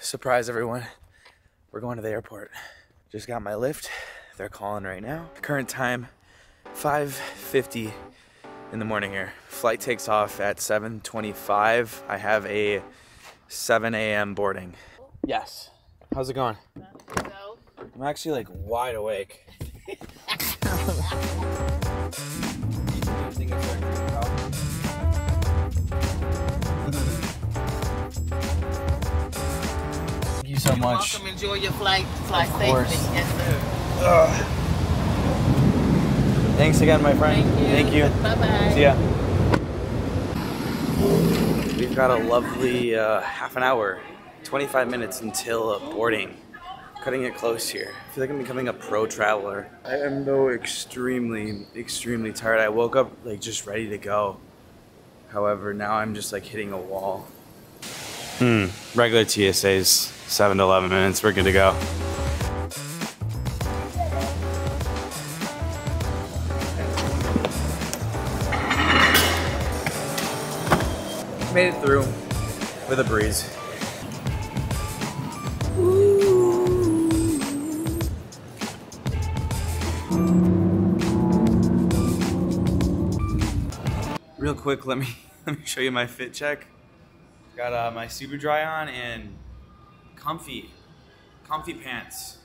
surprise everyone. We're going to the airport. Just got my Lyft. They're calling right now. Current time 5:50 in the morning here. Flight takes off at 7:25. I have a 7 a.m. boarding. Yes. How's it going? I'm actually like wide awake. you so much. Welcome. Enjoy your flight. Fly Of safely. course. Yes, sir. Ugh. Thanks again, my friend. Thank you. Thank you. Bye bye. See ya. We've got a lovely uh, half an hour, 25 minutes until uh, boarding. Cutting it close here. I feel like I'm becoming a pro traveler. I am though extremely, extremely tired. I woke up like just ready to go. However, now I'm just like hitting a wall. Hmm. Regular TSA's 7 to 11 minutes. We're good to go. Made it through with a breeze. Real quick, let me let me show you my fit check. Got uh, my Superdry on and comfy, comfy pants.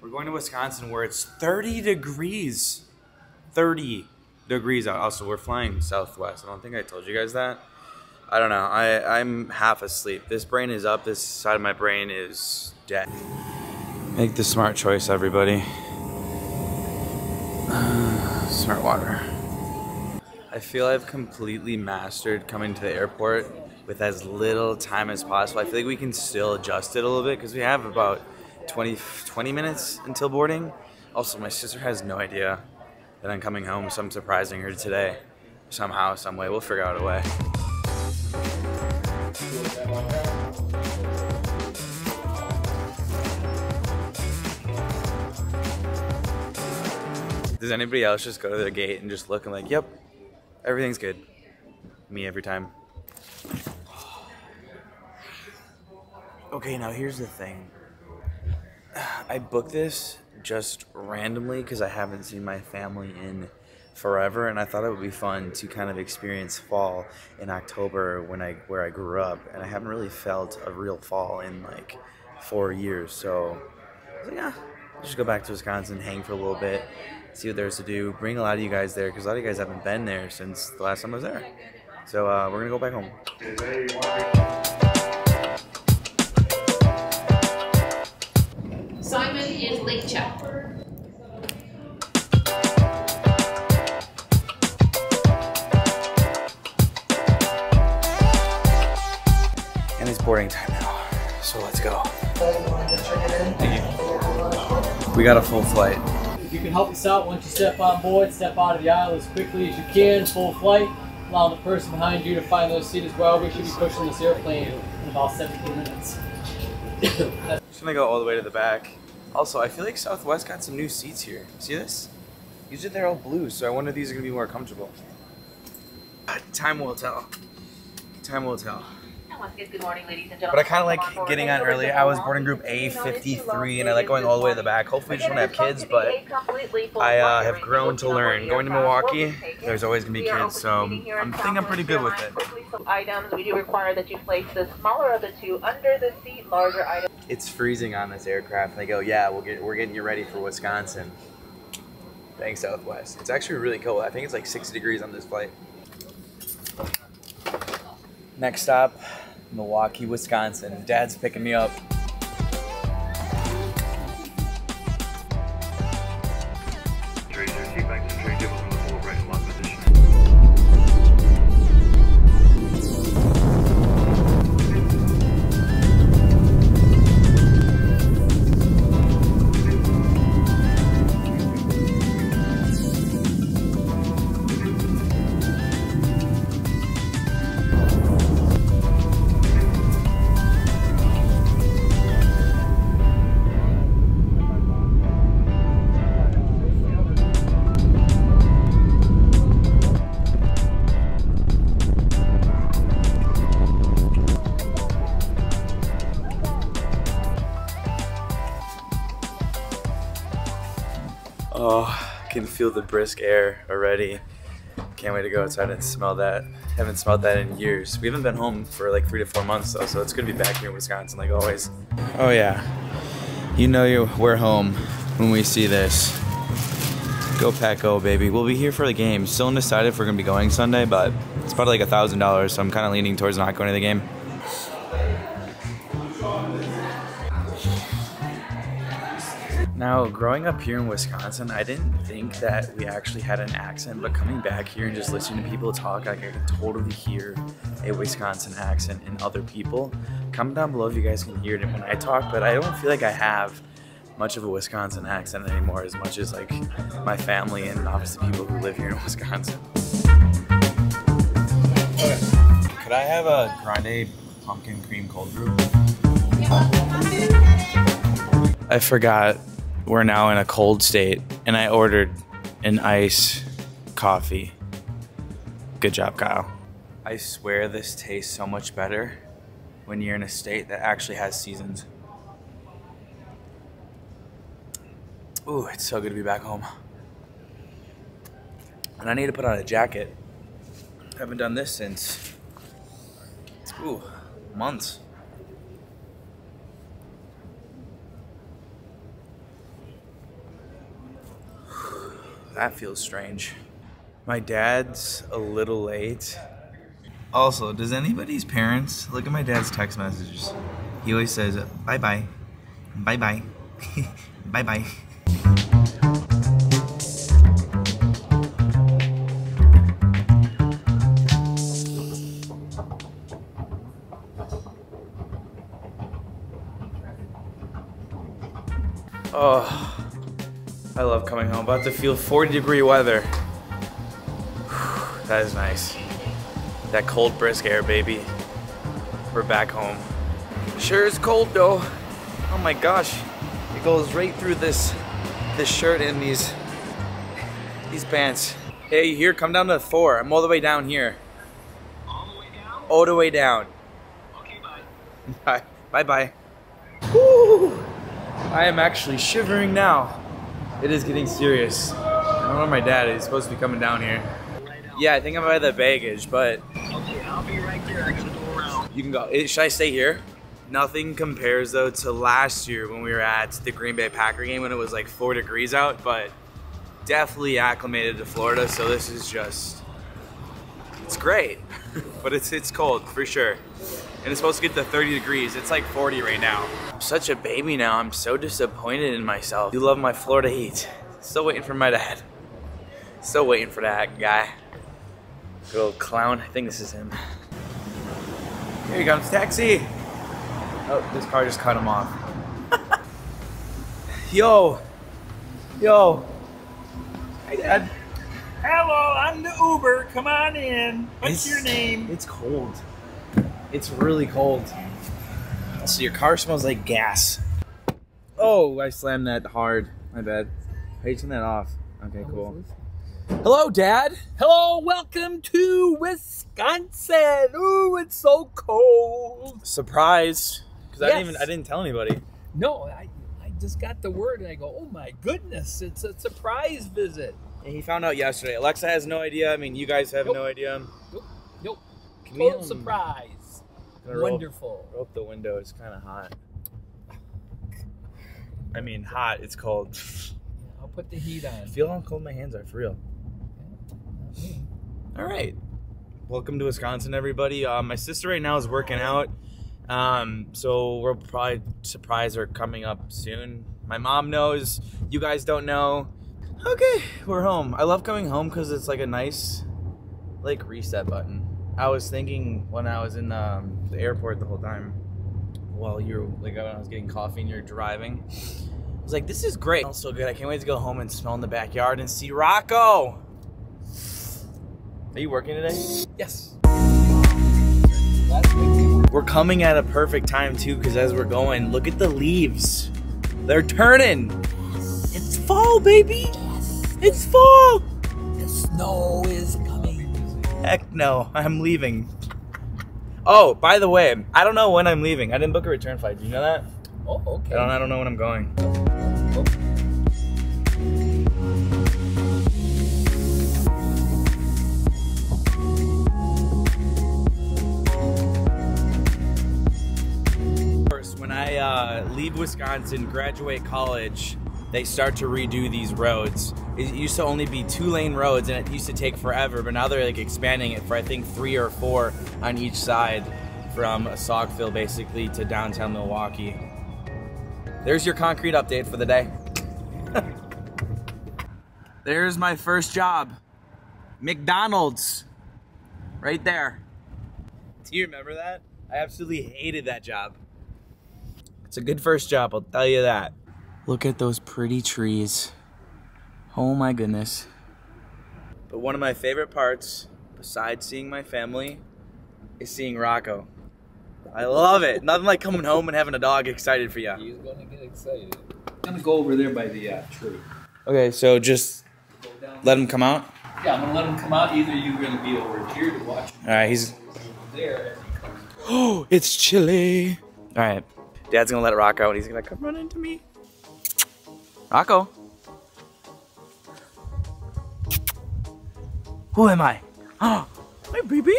We're going to Wisconsin where it's 30 degrees. 30 degrees out. Also, we're flying Southwest. I don't think I told you guys that. I don't know. I, I'm half asleep. This brain is up. This side of my brain is dead. Make the smart choice, everybody. smart water. I feel I've completely mastered coming to the airport with as little time as possible. I feel like we can still adjust it a little bit because we have about 20, 20 minutes until boarding. Also, my sister has no idea that I'm coming home, so I'm surprising her today. Somehow, some way. We'll figure out a way. Does anybody else just go to the gate and just look and like, yep, everything's good? Me every time. Okay, now here's the thing. I booked this just randomly because I haven't seen my family in forever, and I thought it would be fun to kind of experience fall in October when I where I grew up, and I haven't really felt a real fall in like four years. So I was like, yeah, just go back to Wisconsin, hang for a little bit, see what there's to do, bring a lot of you guys there because a lot of you guys haven't been there since the last time I was there. So uh, we're gonna go back home. And it's boarding time now, so let's go. Thank you. We got a full flight. If you can help us out once you step on board, step out of the aisle as quickly as you can, full flight. Allow the person behind you to find their seat as well. We should be pushing this airplane in about 17 minutes. Just gonna go all the way to the back. Also, I feel like Southwest got some new seats here. See this? Usually they're all blue, so I wonder if these are gonna be more comfortable. Uh, Time will tell. Time will tell. Good morning, ladies and gentlemen. But I kind of like getting on early. I was boarding group A53, and I like going all the way to the back. Hopefully, I just want to have kids, but I uh, have grown to learn. Going to Milwaukee, there's always gonna be kids, so I'm think I'm pretty good with it. Items, we do require that you place the smaller of the two under the seat, larger items. It's freezing on this aircraft, and they go, "Yeah, we'll get, we're getting you ready for Wisconsin." Thanks, Southwest. It's actually really cold. I think it's like 60 degrees on this flight. Next stop, Milwaukee, Wisconsin. Dad's picking me up. Can feel the brisk air already. Can't wait to go outside and smell that. Haven't smelled that in years. We haven't been home for like three to four months though, so it's to be back here in Wisconsin like always. Oh yeah, you know you we're home when we see this. Go Pack Go, baby. We'll be here for the game. Still undecided if we're gonna be going Sunday, but it's probably like a thousand dollars, so I'm kind of leaning towards not going to the game. Now, growing up here in Wisconsin, I didn't think that we actually had an accent, but coming back here and just listening to people talk, like I can totally hear a Wisconsin accent in other people. Comment down below if you guys can hear it when I talk, but I don't feel like I have much of a Wisconsin accent anymore as much as like my family and obviously people who live here in Wisconsin. Could I have a grande pumpkin cream cold brew? I forgot we're now in a cold state and I ordered an ice coffee. Good job, Kyle. I swear this tastes so much better when you're in a state that actually has seasons. Ooh, it's so good to be back home. And I need to put on a jacket. I haven't done this since ooh, months. That feels strange. My dad's a little late. Also, does anybody's parents look at my dad's text messages? He always says, bye bye, bye bye, bye bye. Oh, to feel 40 degree weather. That is nice. That cold, brisk air, baby. We're back home. Sure is cold though. Oh my gosh. It goes right through this this shirt and these these pants. Hey, here, come down to four. I'm all the way down here. All the way down? All the way down. Okay, bye. Bye. Bye bye. I am actually shivering now. It is getting serious. I don't know where my dad is. He's supposed to be coming down here. Yeah, I think I'm by the baggage, but Okay, I'll be right there. I gotta go around. you can go. Should I stay here? Nothing compares though to last year when we were at the Green Bay Packer game when it was like four degrees out, but definitely acclimated to Florida, so this is just it's great. but it's it's cold for sure. And it's supposed to get to 30 degrees. It's like 40 right now. I'm such a baby now. I'm so disappointed in myself. You love my Florida heat. Still waiting for my dad. Still waiting for that guy. Good old clown. I think this is him. Here he comes, taxi. Oh, this car just cut him off. yo, yo. Hi, Dad. Hello, I'm the Uber. Come on in. What's It's- your name? It's cold. It's really cold. So your car smells like gas. Oh, I slammed that hard. My bad. How you turn that off? Okay, cool. Hello, Dad. Hello, welcome to Wisconsin. Ooh, it's so cold. Surprised. Because I didn't even I didn't tell anybody. No, I, I just got the word and I go, oh my goodness, it's a surprise visit. And he found out yesterday. Alexa has no idea. I mean, you guys have Nope. no idea. Nope, nope. Total um, surprise. Gonna roll- Wonderful. Roll up the window. It's kind of hot. I mean, hot. It's cold. I'll put the heat on. Feel how cold my hands are for real. All right. Welcome to Wisconsin, everybody. Uh, my sister right now is working out. Um, so we're probably surprised her coming up soon. My mom knows. You guys don't know. Okay, we're home. I love coming home because it's like a nice, like reset button. I was thinking when I was in um, the airport the whole time, while you were like when I was getting coffee and you're driving. I was like, this is great. Smells so good. I can't wait to go home and smell in the backyard and see Rocco. Are you working today? Yes. We're coming at a perfect time too, because as we're going, look at the leaves. They're turning. It's fall, baby. Yes. It's fall. The snow is coming. Heck no, I'm leaving. Oh, by the way, I don't know when I'm leaving. I didn't book a return flight. Do you know that? Oh, okay. I don't, I don't know when I'm going. Oh. When I uh, leave Wisconsin, graduate college, they start to redo these roads. It used to only be two lane roads and it used to take forever, but now they're like expanding it for I think three or four on each side from Saukville basically to downtown Milwaukee. There's your concrete update for the day. There's my first job. McDonald's. Right there. Do you remember that? I absolutely hated that job. It's a good first job, I'll tell you that. Look at those pretty trees. Oh my goodness. But one of my favorite parts, besides seeing my family, is seeing Rocco. I love it. Nothing like coming home and having a dog excited for you. He's gonna get excited. I'm gonna go over there by the uh, tree. Okay, so just let him come out. Yeah, I'm gonna let him come out. Either you're gonna be over here to watch him All right, he's. there as he comes. Oh, it's chilly. All right, Dad's gonna let Rocco, and he's gonna come run into me. Rocco. Who am I? Ah, oh, hi, baby.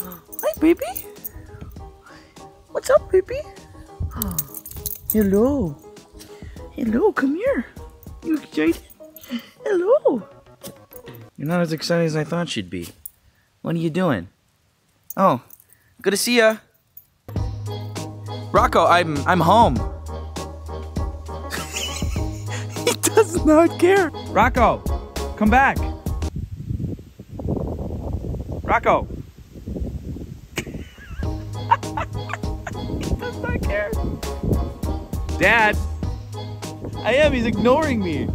Hi, baby. What's up, baby? Hello. Hello, come here. You excited? Hello. You're not as excited as I thought she'd be. What are you doing? Oh, good to see ya. Rocco, I'm I'm home. he does not care. Rocco, come back. Rocco. he does not care. Dad. I am, he's ignoring me.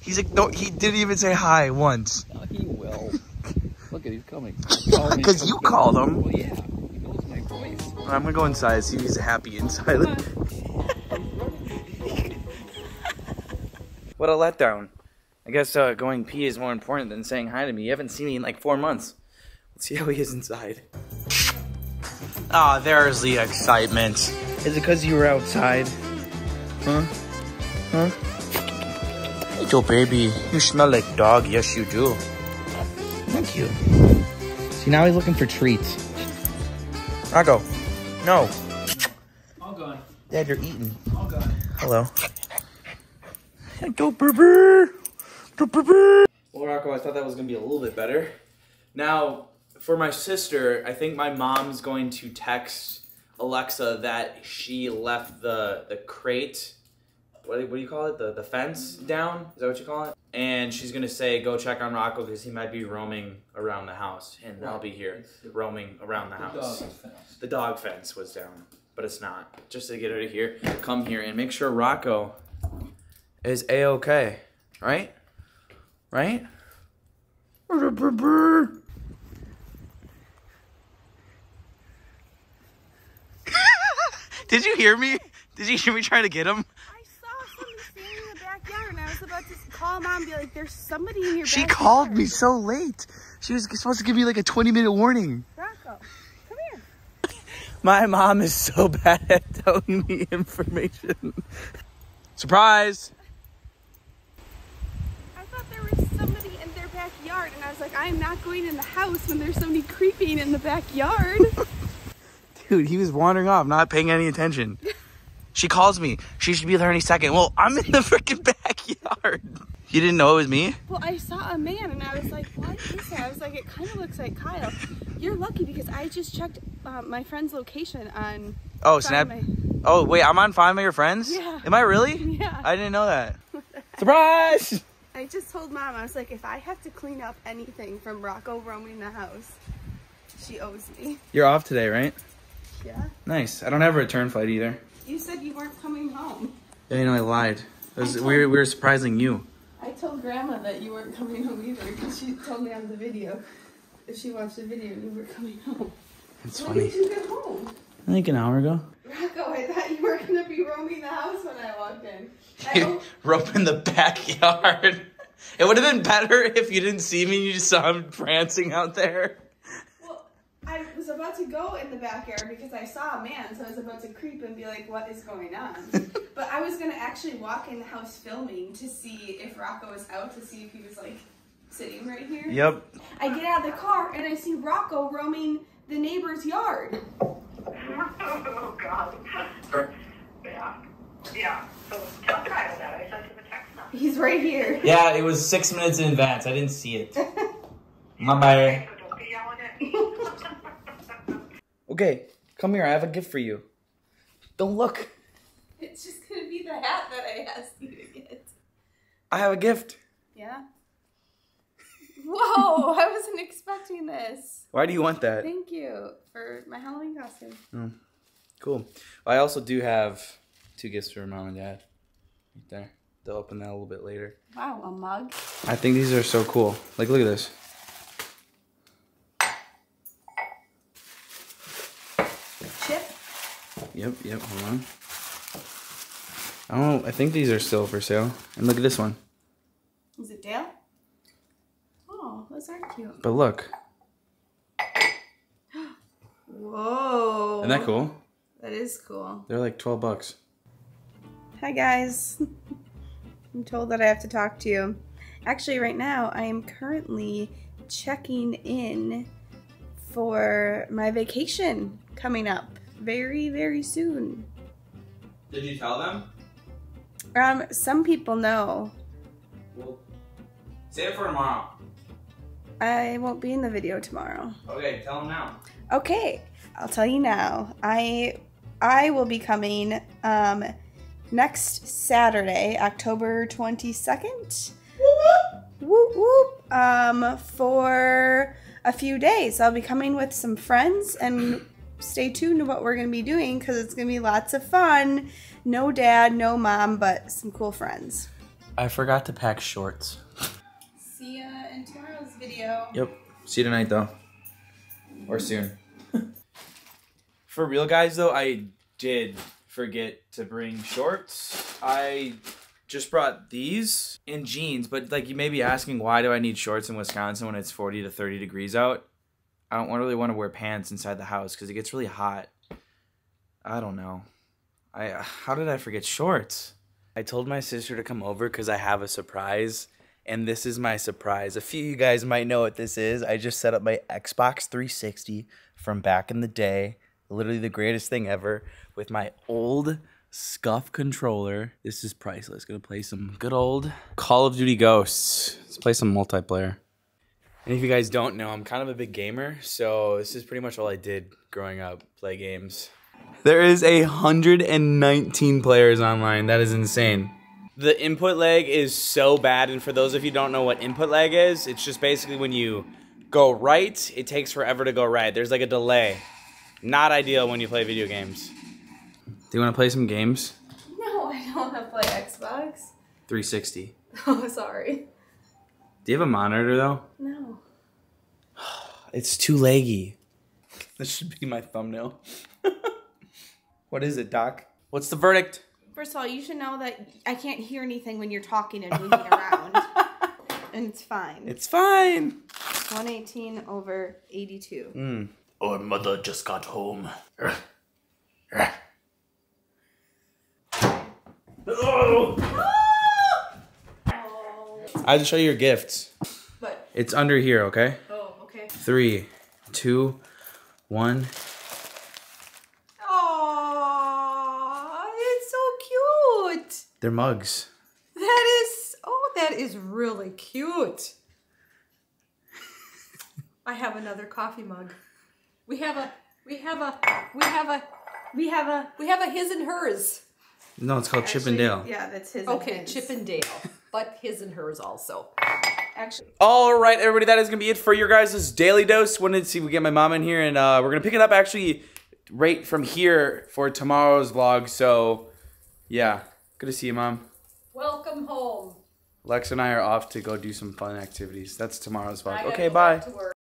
He's igno- he didn't even say hi once. Oh, he will. Look at he's coming. Because you called him. Well, yeah. He knows my voice. I'm gonna go inside, see if he's happy inside. what a letdown. I guess uh, going pee is more important than saying hi to me. You haven't seen me in like four months. Let's see how he is inside. Ah, there's the excitement. Is it because you were outside? Huh? Huh? Little baby, you smell like dog. Yes, you do. Thank you. See, now he's looking for treats. Rocco, no. All gone. Dad, you're eating. All gone. Hello. Go, baby. Well, Rocco, I thought that was gonna be a little bit better. Now, for my sister, I think my mom's going to text Alexa that she left the the crate. What do, what do you call it? The the fence down? Is that what you call it? And she's gonna say, "Go check on Rocco because he might be roaming around the house, and I'll be here roaming around the The house." dog the dog fence was down, but it's not. Just to get her to here, come here and make sure Rocco is a okay, right? Right? Did you hear me? Did you hear me trying to get him? I saw somebody standing in the backyard and I was about to call mom and be like, there's somebody in your She backyard. called me so late. She was supposed to give me like a 20 minute warning. Rocco, come here. My mom is so bad at telling me information. Surprise! I thought there was somebody in their backyard and I was like, I am not going in the house when there's somebody creeping in the backyard. Dude, he was wandering off, not paying any attention. She calls me. She should be there any second. Well, I'm in the freaking backyard. You didn't know it was me? well, I saw a man and I was like, what is that? I was like, it kind of looks like Kyle. You're lucky because I just checked um, my friend's location on. Oh, Find snap. My, Oh, wait, I'm on Find My Your Friends? Yeah. Am I really? yeah. I didn't know that. Surprise! I just told mom, I was like, if I have to clean up anything from Rocco roaming the house, she owes me. You're off today, right? Yeah. Nice. I don't have a return flight either. You said you weren't coming home. Yeah, you know, I lied. Was, we, were, we were surprising you. I told grandma that you weren't coming home either because she told me on the video. If she watched the video, you were coming home. It's When funny. did you get home? I think an hour ago. Rocco, I thought you were gonna be roaming the house when I walked in. I in the backyard. It would have been better if you didn't see me and you just saw him prancing out there. well, I was about to go in the backyard because I saw a man, so I was about to creep and be like, "What is going on?" but I was gonna actually walk in the house filming to see if Rocco was out, to see if he was like sitting right here. Yep. I get out of the car and I see Rocco roaming the neighbor's yard. Oh, God. Yeah. Yeah. So tell Kyle that. I sent him a text now. He's right here. Yeah, it was six minutes in advance. I didn't see it. My bye. So don't be yelling at me. Okay, come here. I have a gift for you. Don't look. It's just gonna be the hat that I asked you to get. I have a gift. Yeah. Whoa! I wasn't expecting this. Why do you want that? Thank you for my Halloween costume. Hmm, cool. I also do have two gifts for mom and dad. Right there. They'll open that a little bit later. Wow, a mug. I think these are so cool. Like, look at this. Chip. Yep, yep. Hold on. Oh. I think these are still for sale. And look at this one. Is it Dale? Oh, those are cute. But look, Whoa. isn't that cool? That is cool. They're like twelve bucks. Hi guys. I'm told that I have to talk to you. Actually, right now I am currently checking in for my vacation coming up very, very soon. Did you tell them? Um, some people know. Well, save it for tomorrow. I won't be in the video tomorrow. Okay, tell them now. Okay, I'll tell you now. I I will be coming um next Saturday, October 22nd. Whoop whoop. Um for a few days. I'll be coming with some friends and stay tuned to what we're going to be doing cuz it's going to be lots of fun. No dad, no mom, but some cool friends. I forgot to pack shorts. See ya in tomorrow's video. Yep. See you tonight, though. Or soon. For real, guys, though, I did forget to bring shorts. I just brought these and jeans, but like you may be asking, why do I need shorts in Wisconsin when it's 40 to 30 degrees out? I don't really want to wear pants inside the house because it gets really hot. I don't know. I how did I forget shorts? I told my sister to come over because I have a surprise, and this is my surprise. A few of you guys might know what this is. I just set up my Xbox 360 from back in the day, literally the greatest thing ever, with my old Scuff controller. This is priceless. Gonna play some good old Call of Duty Ghosts. Let's play some multiplayer. And if you guys don't know, I'm kind of a big gamer, so this is pretty much all I did growing up, play games. There is a 119 players online. That is insane. The input lag is so bad, and for those of you don't know what input lag is, it's just basically when you go right, it takes forever to go right. There's like a delay. Not ideal when you play video games. Do you want to play some games? No, I don't want to play Xbox. 360. Oh, sorry. Do you have a monitor though? No. It's too laggy. This should be my thumbnail. what is it, Doc? What's the verdict? First of all, you should know that I can't hear anything when you're talking and moving around. And it's fine. It's fine. 118 over 82. Mm. Our mother just got home. I have to show you your gifts. But, It's under here, okay? oh, okay. Three, two, one. Aww, it's so cute. They're mugs. That is, oh, that is really cute. I have another coffee mug. We have a, we have a, we have a, we have a, we have a his and hers. No, it's called Chip and Dale. Yeah, that's his. Okay, and his. Chip and Dale, but his and hers also. Actually, All right, everybody, that is gonna be it for your guys' daily dose. Wanted to see if we get my mom in here, and uh, we're gonna pick it up actually right from here for tomorrow's vlog. So, yeah, good to see you, mom. Welcome home. Lex and I are off to go do some fun activities. That's tomorrow's vlog. Okay, bye. back to work.